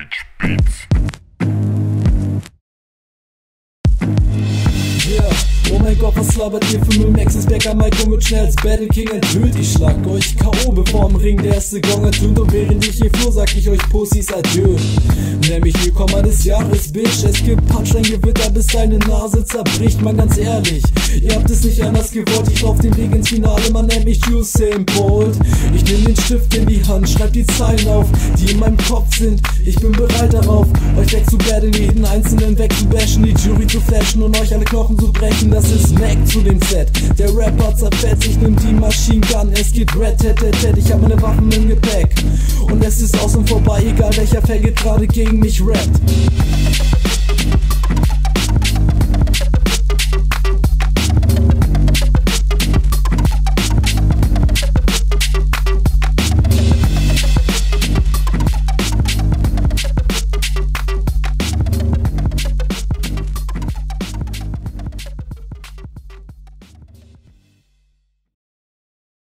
Rage Beats. Oh mein Gott, was labert ihr für Müll? Maxis Becker, Maiko mit schnells Battle King enthüllt. Ich schlag euch K.O. bevor im Ring der erste Gong ertönt. Und während ich hier flur, sag ich euch Pussys Adieu. Nämlich Newcomer des Jahres, Bitch. Es gibt Punchline-Gewitter, bis deine Nase zerbricht, man ganz ehrlich. Ihr habt es nicht anders gewollt, ich lauf den Weg ins Finale, man nennt mich Usain Bolt. Ich nehm den Stift in die Hand, schreib die Zeilen auf, die in meinem Kopf sind. Ich bin bereit darauf, euch wegzubattlen, jeden einzelnen wegzubashen, die Jury zu flashen und euch alle Knochen zu brechen. Das ist Mac zu dem Set. Der Rapper zerfetzt, ich nimm die Machine Gun, es geht red, ted, ted, ted. Ich hab meine Waffen im Gepäck. Und es ist aus und vorbei, egal welcher Faggot gerade gegen mich rappt.